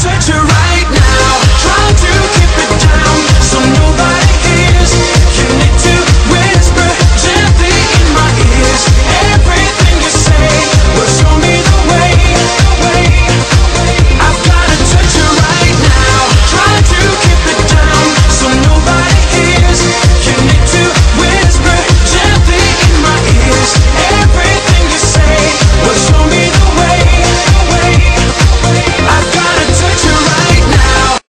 treachery.